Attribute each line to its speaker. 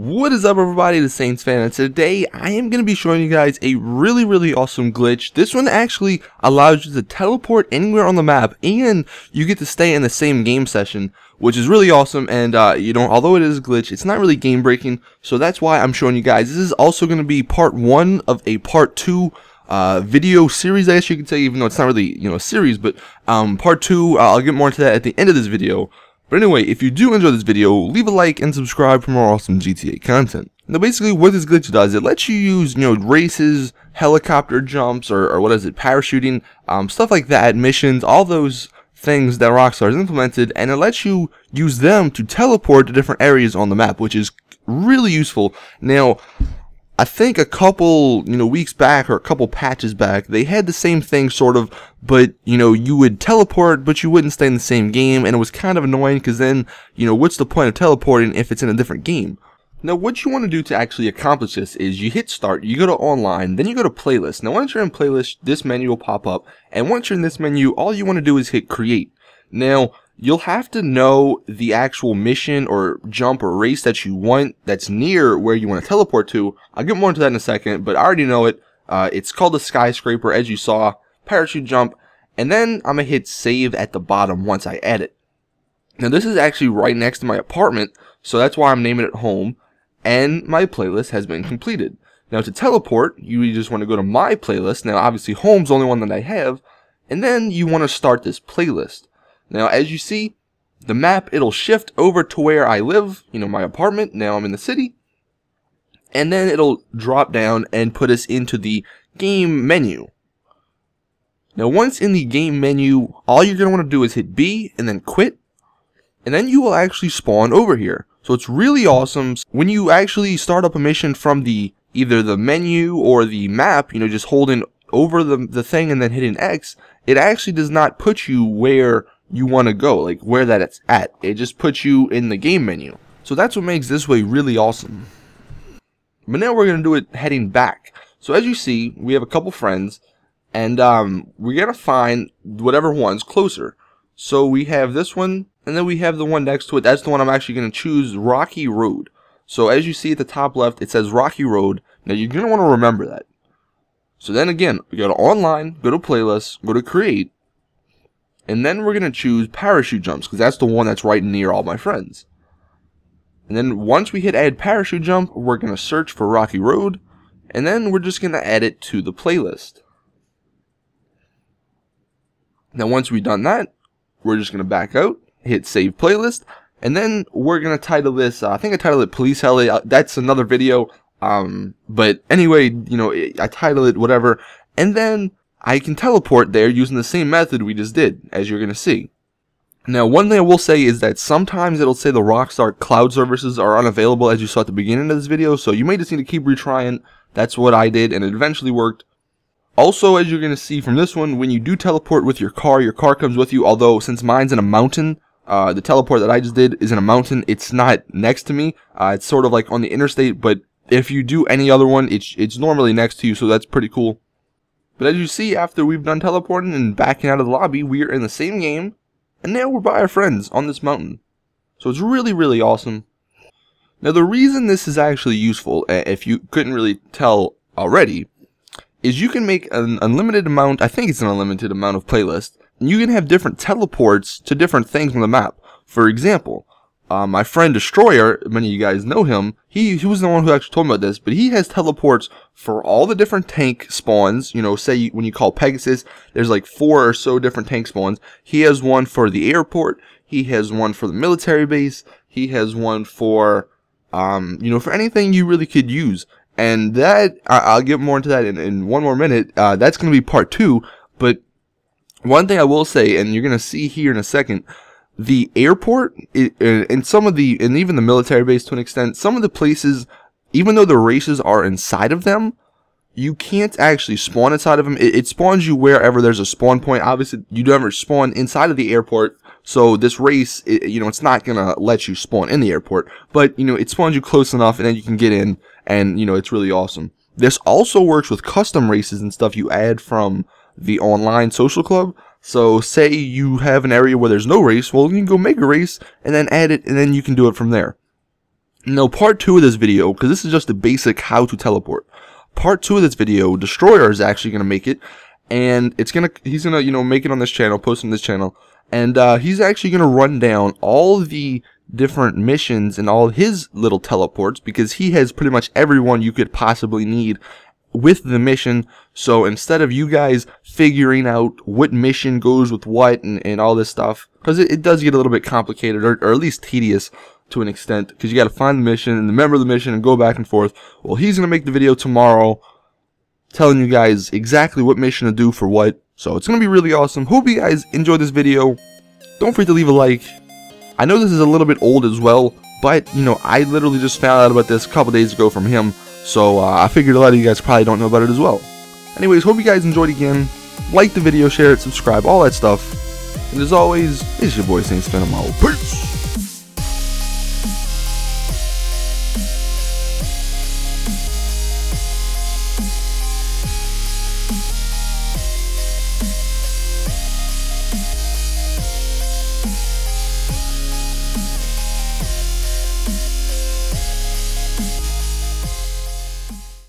Speaker 1: What is up everybody, the Saintsfan, and today I am going to be showing you guys a really really awesome glitch. This one actually allows you to teleport anywhere on the map and you get to stay in the same game session, which is really awesome and uh, you know, although it is a glitch, it's not really game breaking, so that's why I'm showing you guys. This is also going to be part 1 of a part 2 uh, video series, I guess you could say, even though it's not really, you know, a series, but um, part 2, uh, I'll get more into that at the end of this video. But anyway, if you do enjoy this video, leave a like and subscribe for more awesome GTA content. Now basically what this glitch does, it lets you use, you know, races, helicopter jumps, or, or what is it, parachuting, um, stuff like that, missions, all those things that Rockstar has implemented, and it lets you use them to teleport to different areas on the map, which is really useful. Now, I think a couple, you know, weeks back or a couple patches back, they had the same thing sort of, but, you know, you would teleport, but you wouldn't stay in the same game, and it was kind of annoying because then, you know, what's the point of teleporting if it's in a different game? Now, what you want to do to actually accomplish this is you hit start, you go to online, then you go to playlist. Now, once you're in playlist, this menu will pop up, and once you're in this menu, all you want to do is hit create. Now, you'll have to know the actual mission or jump or race that you want that's near where you want to teleport to. I'll get more into that in a second, but I already know it. Uh, it's called the skyscraper, as you saw, parachute jump, and then I'm going to hit save at the bottom once I add it. Now this is actually right next to my apartment, so that's why I'm naming it home, and my playlist has been completed. Now to teleport, you just want to go to my playlist, now obviously home's the only one that I have, and then you want to start this playlist. Now, as you see, the map, it'll shift over to where I live, you know, my apartment. Now I'm in the city. And then it'll drop down and put us into the game menu. Now, once in the game menu, all you're going to want to do is hit B and then quit. And then you will actually spawn over here. So it's really awesome. When you actually start up a mission from the either the menu or the map, you know, just holding over the, the thing and then hitting X, it actually does not put you where you want to go, like where that it's at. It just puts you in the game menu. So that's what makes this way really awesome. But now we're going to do it heading back. So as you see, we have a couple friends, and um, we're going to find whatever one's closer. So we have this one, and then we have the one next to it. That's the one I'm actually going to choose, Rocky Road. So as you see at the top left, it says Rocky Road. Now you're going to want to remember that. So then again, we go to online, go to playlist, go to create, and then we're going to choose parachute jumps because that's the one that's right near all my friends. And then once we hit add parachute jump, we're going to search for Rocky Road. And then we're just going to add it to the playlist. Now once we've done that, we're just going to back out, hit save playlist, and then we're going to title this, uh, I think I titled it Police Heli, uh, that's another video, um, but anyway, you know, I title it whatever, and then I can teleport there using the same method we just did, as you're going to see. Now, one thing I will say is that sometimes it'll say the Rockstar cloud services are unavailable as you saw at the beginning of this video, so you may just need to keep retrying. That's what I did, and it eventually worked. Also, as you're going to see from this one, when you do teleport with your car, your car comes with you, although since mine's in a mountain, uh, the teleport that I just did is in a mountain. It's not next to me. Uh, it's sort of like on the interstate, but if you do any other one, it's, it's normally next to you, so that's pretty cool. But as you see, after we've done teleporting and backing out of the lobby, we are in the same game, and now we're by our friends on this mountain. So it's really, really awesome. Now the reason this is actually useful, uh, if you couldn't really tell already, is you can make an unlimited amount, I think it's an unlimited amount of playlists, and you can have different teleports to different things on the map. For example, uh, my friend Destroyer, many of you guys know him, he, he was the one who actually told me about this, but he has teleports for all the different tank spawns. You know, say when you call Pegasus, there's like four or so different tank spawns. He has one for the airport, he has one for the military base, he has one for, um, you know, for anything you really could use. And that, I, will get more into that in, in one more minute. Uh, that's going to be part two, but one thing I will say, and you're going to see here in a second, the airport uh, and some of the and even the military base to an extent some of the places even though the races are inside of them you can't actually spawn inside of them. It, it spawns you wherever there's a spawn point. Obviously you never spawn inside of the airport so this race it, you know it's not gonna let you spawn in the airport. But you know it spawns you close enough and then you can get in and you know it's really awesome. This also works with custom races and stuff you add from the online social club so say you have an area where there's no race, well you can go make a race and then add it and then you can do it from there. Now, part two of this video, because this is just the basic how to teleport. Part two of this video, Destroyer is actually going to make it, and it's gonna he's gonna you know make it on this channel, post on this channel, and uh, he's actually gonna run down all the different missions and all his little teleports because he has pretty much everyone you could possibly need with the mission. So instead of you guys figuring out what mission goes with what and, and all this stuff, because it, it, does get a little bit complicated or, or at least tedious to an extent, because you got to find the mission and the member of the mission and go back and forth. Well, he's going to make the video tomorrow telling you guys exactly what mission to do for what. So it's going to be really awesome. Hope you guys enjoyed this video. Don't forget to leave a like. I know this is a little bit old as well, but, you know, I literally just found out about this a couple days ago from him. So uh, I figured a lot of you guys probably don't know about it as well. Anyways, hope you guys enjoyed again. Like the video, share it, subscribe, all that stuff. And as always, it's your boy Saintsfan. I'm out. Peace!